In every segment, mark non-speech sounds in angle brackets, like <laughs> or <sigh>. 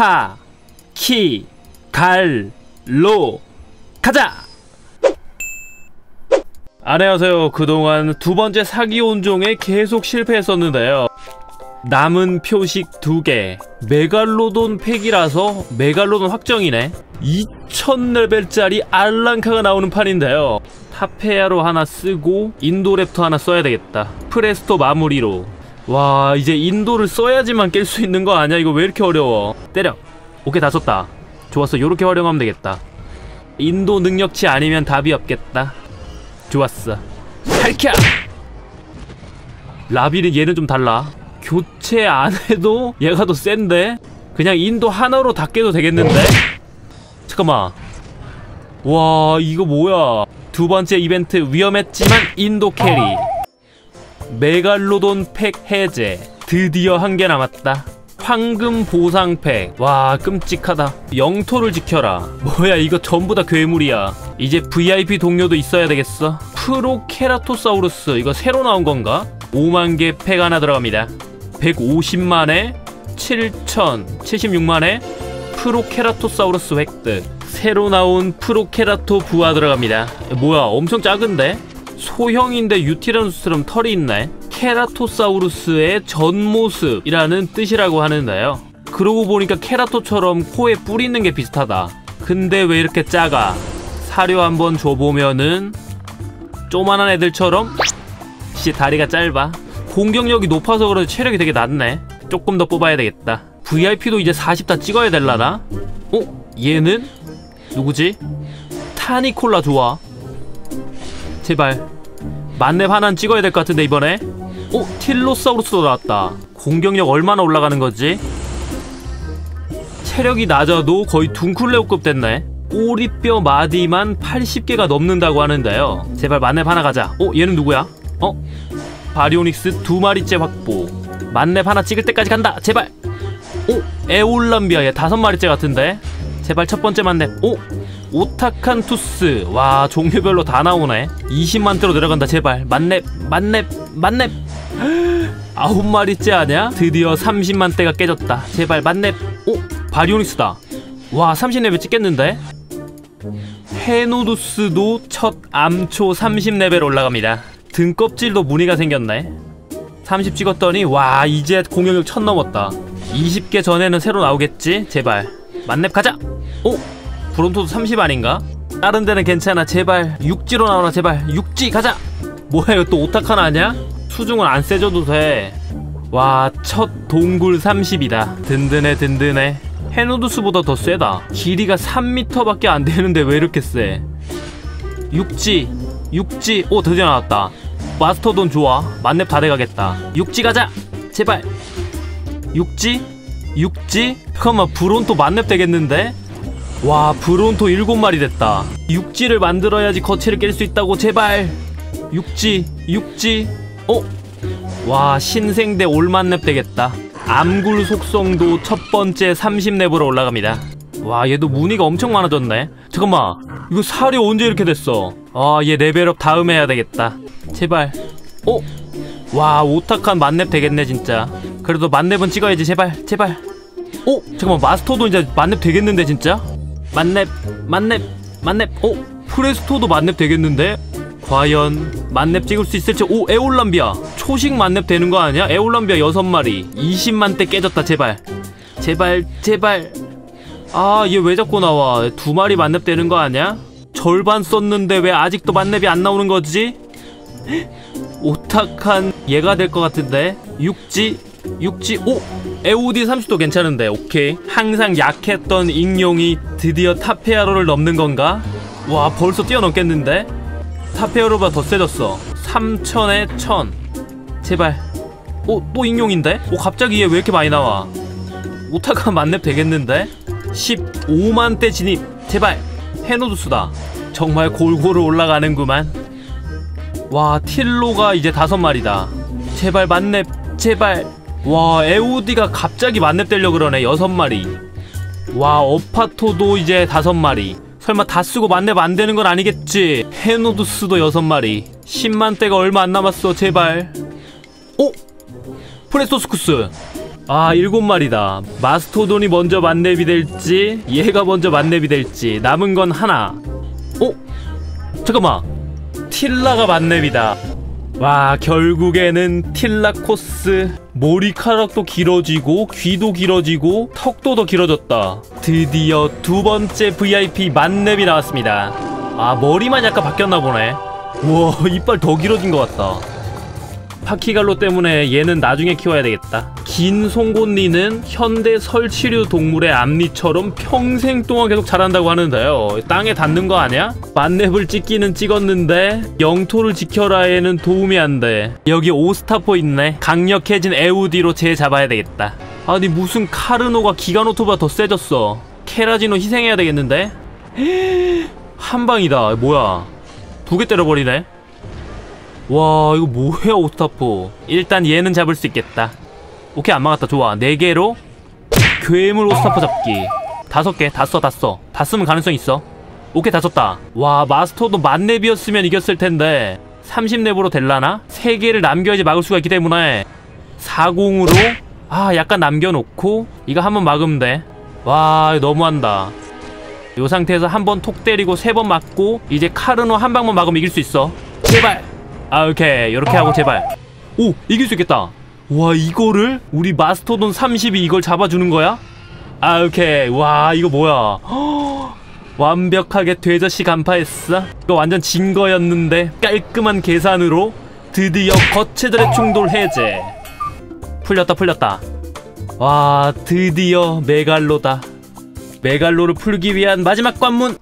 파, 키, 갈, 로 가자! 안녕하세요. 그동안 두 번째 사기 혼종에 계속 실패했었는데요. 남은 표식 두 개. 메갈로돈 팩이라서 메갈로돈 확정이네. 2000레벨짜리 알랑카가 나오는 판인데요. 타페야라 하나 쓰고 인도랩터 하나 써야 되겠다. 프레스토 마무리로. 와 이제 인도를 써야지만 깰 수 있는 거 아니야? 이거 왜 이렇게 어려워? 때려. 오케이 다 썼다. 좋았어. 요렇게 활용하면 되겠다. 인도 능력치 아니면 답이 없겠다. 좋았어. 살켜! 라비는 얘는 좀 달라. 교체 안 해도 얘가 더 센데? 그냥 인도 하나로 다 깨도 되겠는데? 잠깐만. 와, 이거 뭐야. 두 번째 이벤트 위험했지만 인도 carry. 메갈로돈 팩 해제. 드디어 한 개 남았다. 황금 보상팩. 와, 끔찍하다. 영토를 지켜라. 뭐야, 이거 전부 다 괴물이야. 이제 VIP 동료도 있어야 되겠어. 프로케라토사우루스. 이거 새로 나온 건가? 5만 개 팩 하나 들어갑니다. 150만에 7천 76만에 프로케라토사우루스 획득 새로 나온 프로케라토 부하 들어갑니다 뭐야 엄청 작은데? 소형인데 유티라노스처럼 털이 있네 케라토사우루스의 전모습이라는 뜻이라고 하는데요 그러고 보니까 케라토처럼 코에 뿔 있는 게 비슷하다 근데 왜 이렇게 작아 사료 한번 줘보면은 쪼만한 애들처럼 씨 다리가 짧아 공격력이 높아서 그런지 체력이 되게 낮네 조금 더 뽑아야 되겠다 VIP도 이제 40 다 찍어야 될라나? 어? 얘는? 누구지? 타니콜라 좋아 제발 만렙 하나는 찍어야 될 것 같은데 이번에 어? 틸로사우루스도 나왔다 공격력 얼마나 올라가는 거지? 체력이 낮아도 거의 둥클레오급 됐네 꼬리뼈 마디만 80개가 넘는다고 하는데요 제발 만렙 하나 가자 어? 얘는 누구야? 어? 바리오닉스 두 마리째 확보 만렙 하나 찍을 때까지 간다 제발 오 에올람비아 얘 다섯 마리째 같은데 제발 첫 번째 만렙 오 오타칸투스. 와 종류별로 다 나오네. 20만대로 내려간다 제발. 만렙 만렙 만렙. <gasps> 아홉 마리째 아냐? 드디어 30만대가 깨졌다. 제발 만렙. 오 바리오닉스다. 와 30레벨 찍겠는데? 헤노두스도 첫 암초 30레벨 올라갑니다. 등껍질도 무늬가 생겼네. 30 찍었더니 와 이제 공격력 1000 넘었다. 20개 전에는 새로 나오겠지? 제발. 만렙 가자! 오! 브론토도 30 아닌가? 다른 데는 괜찮아. 제발. 육지로 나오나 제발. 육지 가자! 뭐야 이거 또 오타카나 아냐? 수중은 안 세져도 돼와 첫 동굴 30이다. 든든해 든든해. 헤노두스보다 더 세다. 길이가 3m밖에 안 되는데 왜 이렇게 세? 육지 육지. 오 드디어 나왔다. 마스터돈 좋아. 만렙 다 돼가겠다. 육지 가자! 제발. 육지? 육지? 잠깐만 브론토 만렙 되겠는데? 와 브론토 7마리 됐다. 육지를 만들어야지 거치를 깰 수 있다고 제발. 육지 육지. 어? 와 신생대 올만렙 되겠다. 암굴 속성도 첫 번째 30렙으로 올라갑니다. 와 얘도 무늬가 엄청 많아졌네. 잠깐만 이거 사료 언제 이렇게 됐어? 아 얘 레벨업 다음에 해야 되겠다. 제발. 어? 와 오타칸 만렙 되겠네 진짜. 그래도 만렙은 찍어야지 제발. 제발. 어? 잠깐만 마스터도 이제 만렙 되겠는데 진짜? 만렙 만렙 만렙 어? 프레스토도 만렙 되겠는데? 과연 만렙 찍을 수 있을지 오 에올람비아 초식 만렙 되는 거 아니야? 에올람비아 6마리 20만대 깨졌다 제발 제발 제발 아 얘 왜 자꾸 나와 두 마리 만렙 되는 거 아니야? 절반 썼는데 왜 아직도 만렙이 안 나오는 거지? <gasps> 오탁한 얘가 될 것 같은데 육지 육지 오 에오디 30도 괜찮은데 오케이. 항상 약했던 익룡이 드디어 타페아로를 넘는 건가? 와 벌써 뛰어넘겠는데? 타페아로보다 더 세졌어. 3000에 1000 제발. 오 또 익룡인데? 오 갑자기 얘 왜 이렇게 많이 나와? 오타카 <laughs> 만렙 되겠는데? 15만대 진입. 제발. 헤노두스다. 정말 골고루 올라가는구만. 와 틸로가 이제 다섯 마리다. 제발 만렙 제발 와 에우디가 갑자기 만렙 되려 그러네 여섯 마리. 와 어파토도 이제 다섯 마리. 설마 다 쓰고 만렙 안 되는 건 아니겠지? 헤노두스도 여섯 마리. 10만대가 얼마 안 남았어 제발. 오 프레소스쿠스. 아 일곱 마리다. 마스토돈이 먼저 만렙이 될지 얘가 먼저 만렙이 될지 남은 건 하나. 어? 잠깐만. 틸라가 만렙이다 와 결국에는 틸라코스. 머리카락도 길어지고 귀도 길어지고 턱도 더 길어졌다. 드디어 두 번째 VIP 만렙이 나왔습니다. 아 머리만 약간 바뀌었나 보네. 우와 <laughs> 이빨 더 길어진 것 같다. 파키갈로 때문에 얘는 나중에 키워야 되겠다. 긴 송곳니는 현대 설치류 동물의 앞니처럼 평생 동안 계속 자란다고 하는데요. 땅에 닿는 거 아니야? 만렙을 찍기는 찍었는데 영토를 지켜라에는 도움이 안 돼. 여기 오스타포 있네. 강력해진 에우디로 재 잡아야 되겠다. 아니 무슨 카르노가 기가노토보다 더 세졌어. 케라지노 희생해야 되겠는데? <gasps> 한 방이다. 뭐야? 두 개 때려버리네. 와 이거 뭐야 오스타포 일단 얘는 잡을 수 있겠다 오케이 안 막았다. 좋아. 4개로 괴물 오스타포 잡기. 다섯 개다 써 다 써 다 쓰면 가능성 있어. 오케이 다 썼다. 와 마스터도 만렙이었으면 이겼을 텐데. 30렙으로 될라나? 3개를 남겨야지 막을 수가 있기 때문에. 40으로 아 약간 남겨놓고 이거 한번 막으면 돼와 너무한다. 요 상태에서 한 번 톡 때리고 세 번 맞고 이제 카르노 한 방만 막으면 이길 수 있어. 제발. 아 오케이. 이렇게 하고 제발. 오 이길 수 있겠다 와 이거를 우리 마스터돈 30이 이걸 잡아주는 거야? 아 오케이. 와 이거 뭐야? 허, 완벽하게 돼저씨 간파했어? 이거 완전 진 거였는데 깔끔한 계산으로 드디어 거체들의 충돌 해제. 풀렸다 풀렸다. 와 드디어 메갈로다. 메갈로를 풀기 위한 마지막 관문.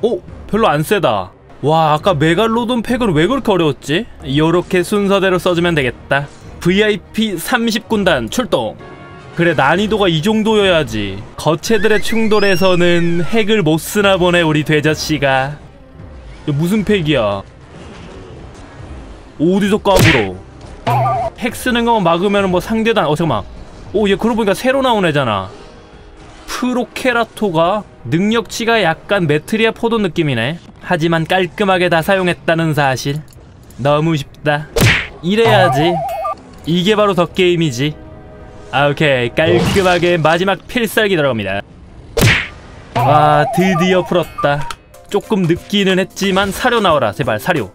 오 별로 안 세다. 와 아까 메갈로돈 팩은 왜 그렇게 어려웠지? 요렇게 순서대로 써주면 되겠다 VIP 30군단 출동. 그래 난이도가 이 정도여야지. 거체들의 충돌에서는 핵을 못 쓰나 보네 우리 돼저씨가. 무슨 팩이야? 어디서 까불어 핵 쓰는 거만 막으면 뭐 상대단 어 잠깐만. 오 얘 그러고 보니까 새로 나온 애잖아. 프로케라토가 능력치가 약간 메트리아 포도 느낌이네. 하지만 깔끔하게 다 사용했다는 사실. 너무 쉽다. 이래야지 이게 바로 더 게임이지. 아 오케이. 깔끔하게 마지막 필살기 들어갑니다. 와 드디어 풀었다. 조금 늦기는 했지만 사료 나와라. 제발 사료.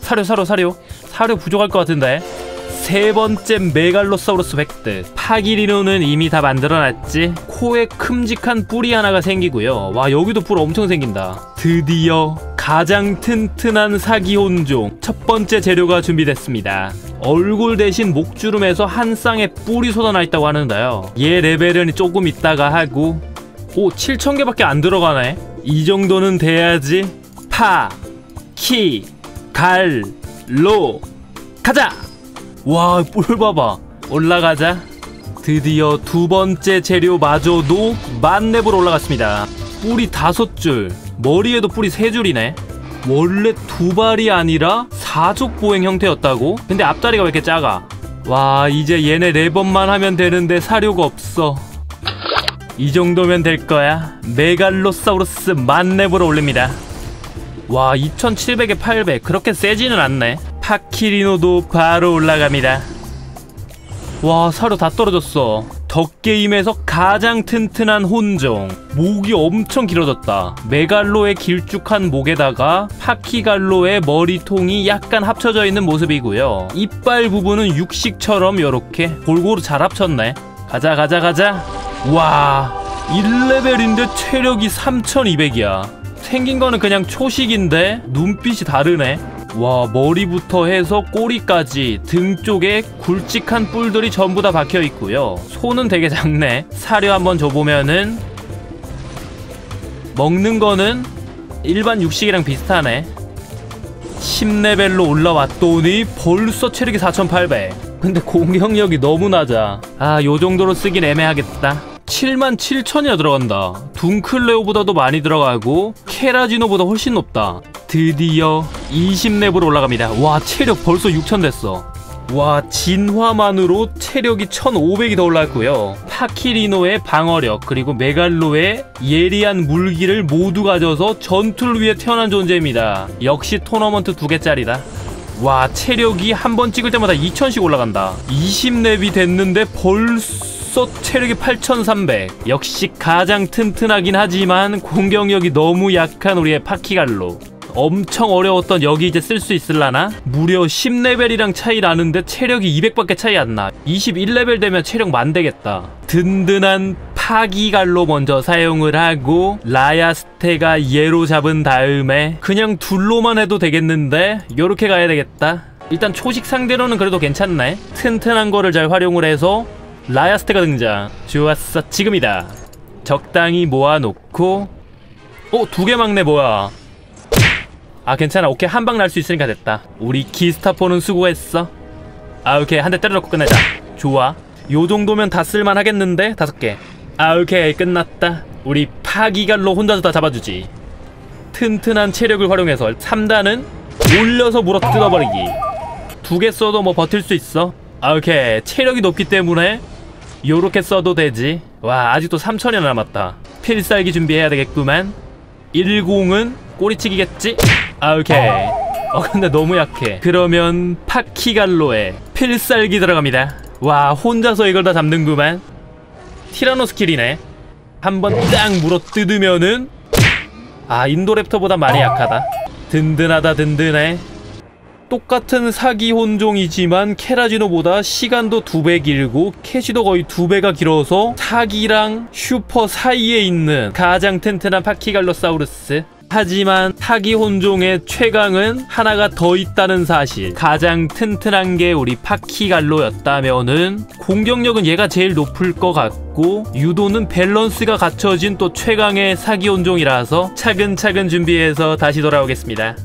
사료 사료 사료. 사료 부족할 것 같은데. 세 번째 메갈로사우루스 획득. 파키리노는 이미 다 만들어놨지. 코에 큼직한 뿔이 하나가 생기고요. 와 여기도 뿔 엄청 생긴다. 드디어 가장 튼튼한 사기 혼종. 첫 번째 재료가 준비됐습니다 얼굴 대신 목주름에서 한 쌍의 뿔이 솟아나 있다고 하는데요 얘 레벨은 조금 있다가 하고 오 7천개밖에 안 들어가네 이 정도는 돼야지 파, 키, 갈, 로 가자! 와, 뿔 봐봐. 올라가자. 드디어 두 번째 재료마저도 만렙으로 올라갔습니다. 뿔이 다섯 줄, 머리에도 뿔이 세 줄이네. 원래 두 발이 아니라 사족 보행 형태였다고? 근데 앞다리가 왜 이렇게 작아? 와, 이제 얘네 네 번만 하면 되는데 사료가 없어. 이 정도면 될 거야. 메갈로사우루스 만렙으로 올립니다. 와, 2700에 800. 그렇게 세지는 않네. 파키리노도 바로 올라갑니다. 와 사료 다 떨어졌어. 더 게임에서 가장 튼튼한 혼종. 목이 엄청 길어졌다. 메갈로의 길쭉한 목에다가 파키갈로의 머리통이 약간 합쳐져 있는 모습이고요. 이빨 부분은 육식처럼 이렇게 골고루 잘 합쳤네. 가자 가자 가자. 와 1레벨인데 체력이 3200이야. 생긴 거는 그냥 초식인데 눈빛이 다르네. 와 머리부터 해서 꼬리까지 등 쪽에 굵직한 뿔들이 전부 다 박혀 있고요. 손은 되게 작네. 사료 한번 줘보면은 먹는 거는 일반 육식이랑 비슷하네. 10레벨로 올라왔더니 벌써 체력이 4800 근데 공격력이 너무 낮아. 아 요정도로 쓰긴 애매하겠다. 7만 7천이나 들어간다. 둥클레오보다도 많이 들어가고 케라지노보다 훨씬 높다 드디어 20렙으로 올라갑니다. 와 체력 벌써 6000 됐어. 와 진화만으로 체력이 1500이 더 올랐고요. 파키리노의 방어력 그리고 메갈로의 예리한 물기를 모두 가져서 전투를 위해 태어난 존재입니다. 역시 토너먼트 두 개짜리다. 와 체력이 한 번 찍을 때마다 2000씩 올라간다. 20렙이 됐는데 벌써 체력이 8300 역시 가장 튼튼하긴 하지만 공격력이 너무 약한 우리의 파키갈로 엄청 어려웠던 여기 이제 쓸 수 있을라나? 무려 10레벨이랑 차이 나는데 체력이 200밖에 차이 안 나. 21레벨 되면 체력 만 되겠다. 든든한 파기갈로 먼저 사용을 하고 라야스테가 얘로 잡은 다음에 그냥 둘로만 해도 되겠는데 요렇게 가야 되겠다. 일단 초식 상대로는 그래도 괜찮네. 튼튼한 거를 잘 활용을 해서 라야스테가 등장. 좋았어. 지금이다. 적당히 모아놓고 어? 두 개 막내 뭐야? 아 괜찮아. 오케이. 한 방 날 수 있으니까 됐다. 우리 기스타포는 수고했어. 아 오케이. 한 대 때려놓고 끝내자. 좋아. 요 정도면 다 쓸만 하겠는데? 다섯 개아 오케이. 끝났다. 우리 파기갈로 혼자서 다 잡아주지. 튼튼한 체력을 활용해서 3단은 올려서 물어 뜯어버리기. 두 개 써도 뭐 버틸 수 있어? 아 오케이. 체력이 높기 때문에 요렇게 써도 되지. 와 아직도 3천이 남았다. 필살기 준비해야 되겠구만. 10은 꼬리치기겠지? 아 오케이. 어 근데 너무 약해. 그러면 파키갈로에 필살기 들어갑니다. 와 혼자서 이걸 다 잡는구만. 티라노 스킬이네. 한 번 딱 물어 뜯으면은 아 인도랩터보다 많이 약하다. 든든하다 든든해. 똑같은 사기 혼종이지만 케라지노보다 시간도 두 배 길고 캐시도 거의 두 배가 길어서 사기랑 슈퍼 사이에 있는 가장 튼튼한 파키갈로사우루스 하지만 사기 혼종의 최강은 하나가 더 있다는 사실. 가장 튼튼한 게 우리 파키갈로였다면은 공격력은 얘가 제일 높을 것 같고 유도는 밸런스가 갖춰진 또 최강의 사기 혼종이라서 차근차근 준비해서 다시 돌아오겠습니다